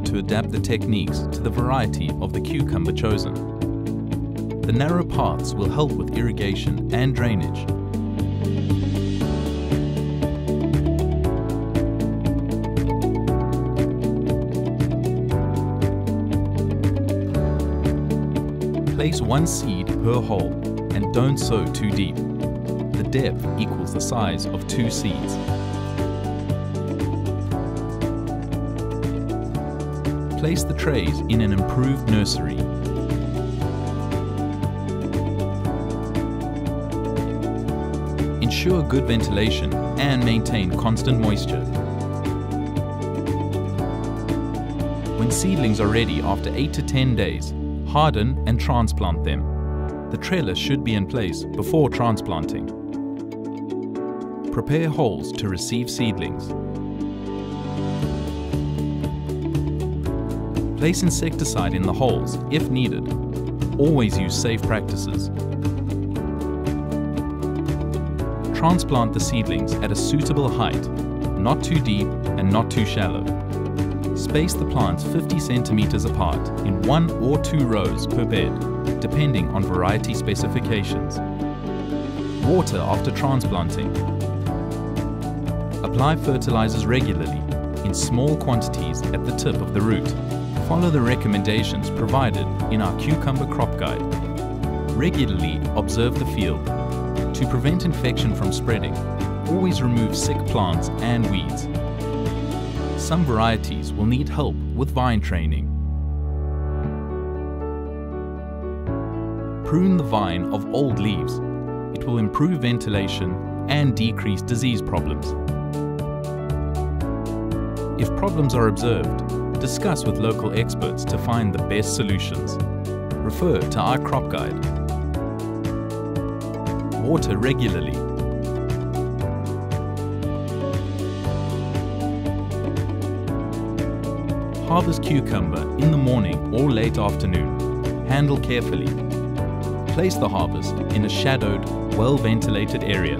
to adapt the techniques to the variety of the cucumber chosen. The narrow paths will help with irrigation and drainage. Place one seed per hole and don't sow too deep. The depth equals the size of two seeds. Place the trays in an improved nursery. Ensure good ventilation and maintain constant moisture. When seedlings are ready after 8 to 10 days, harden and transplant them. The trellis should be in place before transplanting. Prepare holes to receive seedlings. Place insecticide in the holes if needed. Always use safe practices. Transplant the seedlings at a suitable height, not too deep and not too shallow. Space the plants 50 centimeters apart in one or two rows per bed, depending on variety specifications. Water after transplanting. Apply fertilizers regularly in small quantities at the tip of the root. Follow the recommendations provided in our cucumber crop guide. Regularly observe the field. To prevent infection from spreading, always remove sick plants and weeds. Some varieties will need help with vine training. Prune the vine of old leaves. It will improve ventilation and decrease disease problems. If problems are observed, discuss with local experts to find the best solutions. Refer to our crop guide. Water regularly. Harvest cucumber in the morning or late afternoon. Handle carefully. Place the harvest in a shadowed, well-ventilated area